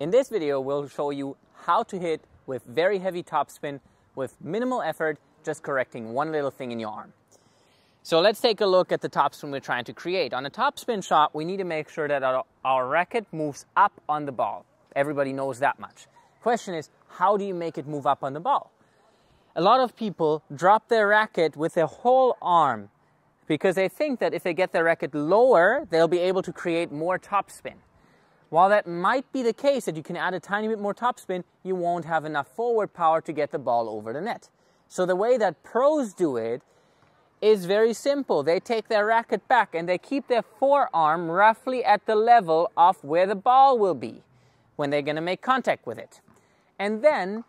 In this video, we'll show you how to hit with very heavy topspin with minimal effort, just correcting one little thing in your arm. So let's take a look at the topspin we're trying to create. On a topspin shot, we need to make sure that our, our racket moves up on the ball. Everybody knows that much. Question is, how do you make it move up on the ball? A lot of people drop their racket with their whole arm because they think that if they get their racket lower, they'll be able to create more topspin. While that might be the case that you can add a tiny bit more topspin, you won't have enough forward power to get the ball over the net. So the way that pros do it is very simple. They take their racket back and they keep their forearm roughly at the level of where the ball will be when they're going to make contact with it. And then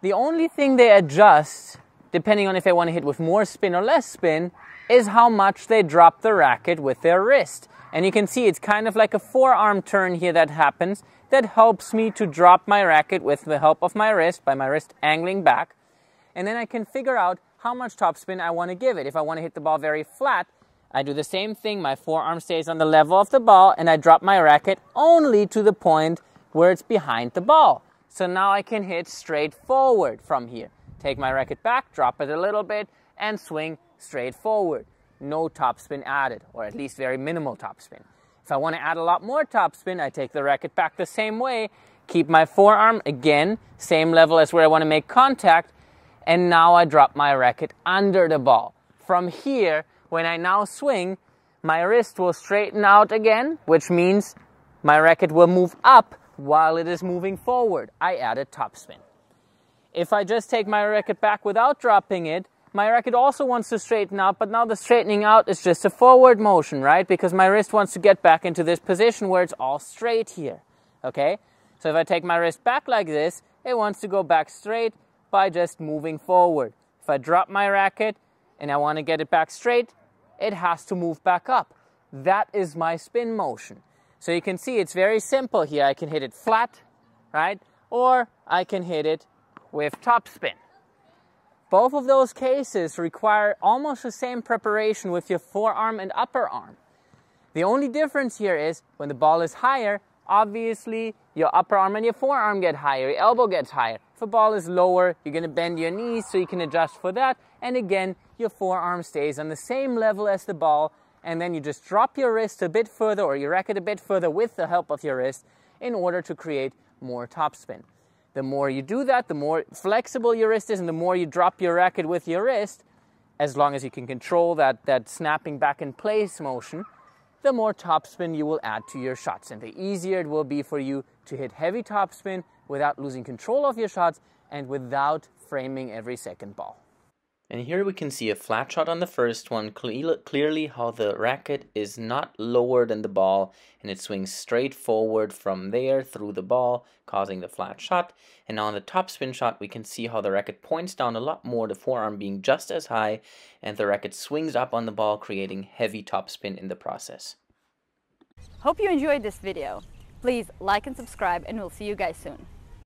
the only thing they adjust, depending on if they want to hit with more spin or less spin, is how much they drop the racket with their wrist. And you can see it's kind of like a forearm turn here that happens that helps me to drop my racket with the help of my wrist by my wrist angling back. And then I can figure out how much topspin I want to give it. If I want to hit the ball very flat, I do the same thing. My forearm stays on the level of the ball and I drop my racket only to the point where it's behind the ball. So now I can hit straight forward from here. Take my racket back, drop it a little bit, and swing straight forward. No topspin added, or at least very minimal topspin. If I want to add a lot more topspin, I take the racket back the same way, keep my forearm again, same level as where I want to make contact, and now I drop my racket under the ball. From here, when I now swing, my wrist will straighten out again, which means my racket will move up while it is moving forward. I add added topspin. If I just take my racket back without dropping it, my racket also wants to straighten out, but now the straightening out is just a forward motion, right? Because my wrist wants to get back into this position where it's all straight here, okay? So if I take my wrist back like this, it wants to go back straight by just moving forward. If I drop my racket and I want to get it back straight, it has to move back up. That is my spin motion. So you can see it's very simple here. I can hit it flat, right? Or I can hit it with topspin. Both of those cases require almost the same preparation with your forearm and upper arm. The only difference here is when the ball is higher, obviously your upper arm and your forearm get higher, your elbow gets higher. If the ball is lower, you're going to bend your knees so you can adjust for that. And again, your forearm stays on the same level as the ball and then you just drop your wrist a bit further or your racket a bit further with the help of your wrist in order to create more topspin. The more you do that, the more flexible your wrist is and the more you drop your racket with your wrist, as long as you can control that, that snapping back in place motion, the more topspin you will add to your shots and the easier it will be for you to hit heavy topspin without losing control of your shots and without framing every second ball. And here we can see a flat shot on the first one, cle clearly how the racket is not lower than the ball and it swings straight forward from there through the ball, causing the flat shot. And on the top spin shot, we can see how the racket points down a lot more, the forearm being just as high, and the racket swings up on the ball, creating heavy top spin in the process. Hope you enjoyed this video. Please like and subscribe and we'll see you guys soon.